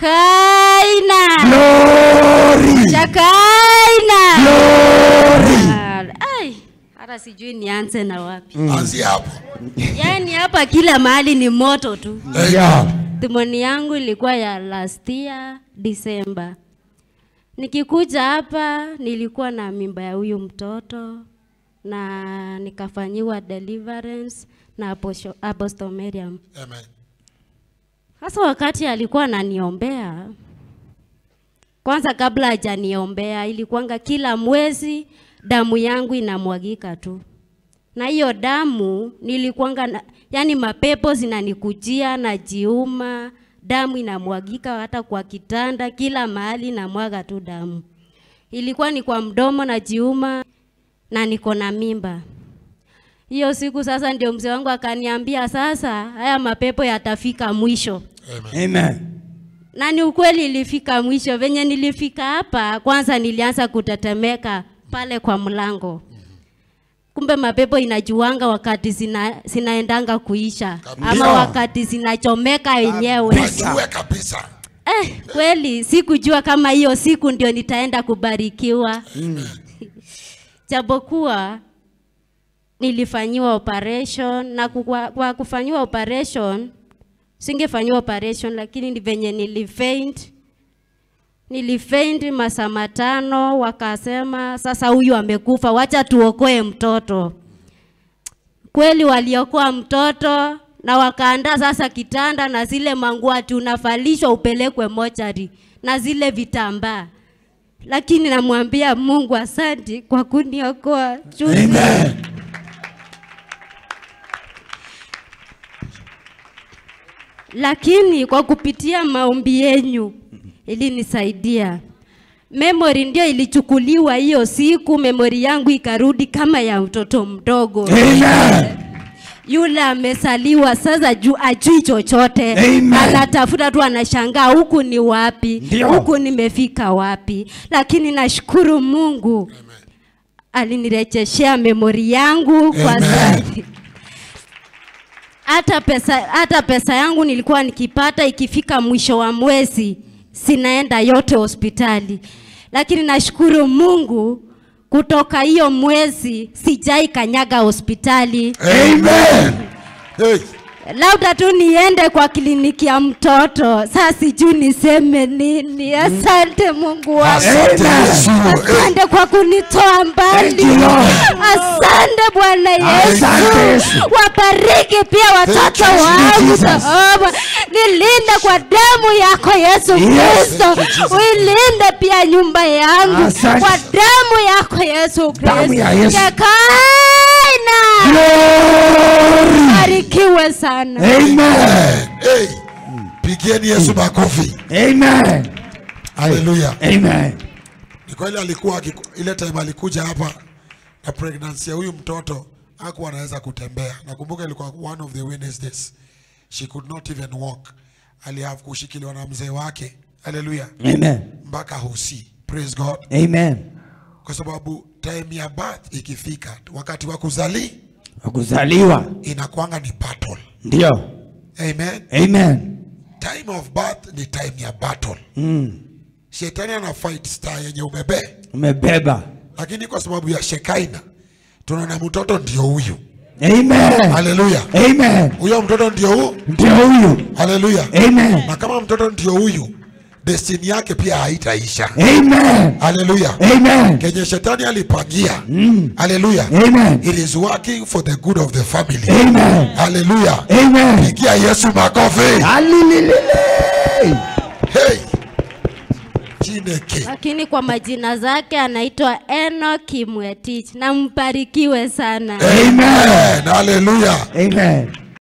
Shakaina. Glory. Shakaina. Glory. Ai, hata sijui nianze na wapi. Anzia hapo. Yaani hapa kila mahali ni moto tu. Yeah. Timoni yangu ilikuwa ya last year December. Nikikuja hapa nilikuwa na mimba ya huyu mtoto na nikafanyiwa deliverance na apostomerium Apostle Miriam. Amen. Sasa wakati alikuwa ananiombea, kwanza kabla hajaniombea, ilikuwanga kila mwezi damu yangu inamwagika tu, na hiyo damu nilikuwanga na, yani mapepo zinanikujia na jiuma, damu inamwagika hata kwa kitanda, kila mahali namwaga tu damu. Ilikuwa ni kwa mdomo na jiuma, na niko na mimba. Hiyo siku sasa ndio mzee wangu akaniambia, sasa haya mapepo yatafika mwisho Amen. Amen. na ni ukweli ilifika mwisho. Venye nilifika hapa, kwanza nilianza kutetemeka pale kwa mlango. Kumbe mapepo inajuanga wakati zina, zinaendanga kuisha ama wakati zinachomeka wenyewe. Kabisa. Eh, kweli sikujua kama hiyo siku ndio nitaenda kubarikiwa. mm. Japokuwa nilifanyiwa operation na kwa, kwa kufanyiwa operation singefanyiwa operation, lakini ni venye nilifaint nilifaint masaa matano, wakasema sasa huyu amekufa, wacha tuokoe mtoto. Kweli waliokoa mtoto na wakaandaa sasa kitanda na zile manguo ati upelekwe mochari na zile vitambaa, lakini namwambia Mungu asanti kwa kuniokoa. Amen. Lakini kwa kupitia maombi yenyu ilinisaidia. Memory ndio ilichukuliwa hiyo siku, memory yangu ikarudi kama ya mtoto mdogo Amen. yule amesaliwa sasa juu ajui chochote, anatafuta tu, anashangaa huku ni wapi, huku nimefika wapi. Lakini nashukuru Mungu alinirejeshea memori yangu kwa Amen. sasa. Hata pesa, hata pesa yangu nilikuwa nikipata ikifika mwisho wa mwezi sinaenda yote hospitali, lakini nashukuru Mungu kutoka hiyo mwezi sijai kanyaga hospitali Amen. Hey. Labda tu niende kwa kliniki ya mtoto. Sasa sijui niseme nini. Asante Mungu wangu, Asante kwa kunitoa mbali. Asante Bwana Yesu, wabariki pia watoto wangu. Jehova, nilinde kwa damu yako Yesu Kristo, uilinde pia nyumba yangu. Kwa damu yako Yesu Damu ya Kristo. Yesu. Shekaina, Glory. barikiwe sana. Amen. Hey. Pigieni Yesu makofi. Amen. Haleluya. Amen. Ni kweli alikuwa ile time alikuja hapa na pregnancy ya huyu mtoto hakuwa anaweza kutembea. Nakumbuka ilikuwa one of the Wednesdays. She could not even walk. Alihave kushikiliwa na mzee wake. Haleluya. Amen. Mpaka hosi. Praise God. Amen. Kwa sababu time ya birth ikifika, wakati wa kuzali Wakuzaliwa. inakuanga ni battle. Ndio. Amen. Amen. Time of birth ni time ya battle. Mm. Shetani ana fight star yenye umebe, Umebeba. lakini kwa sababu ya Shekaina tunaona mtoto ndio huyu. Amen. Haleluya. Amen. Huyo mtoto ndio huyu. Ndio huyu. Haleluya. Amen. Na kama mtoto ndio huyu, destiny yake pia haitaisha. Amen. Haleluya. Amen. Kenye shetani alipangia. Haleluya. Amen. It is working for the good of the family. Amen. Haleluya. Amen. Pigia Yesu makofi. Alililile. Hey. Chineke. lakini kwa majina zake anaitwa Enoch Mwetich na mbarikiwe sana. Amen. Haleluya. Amen.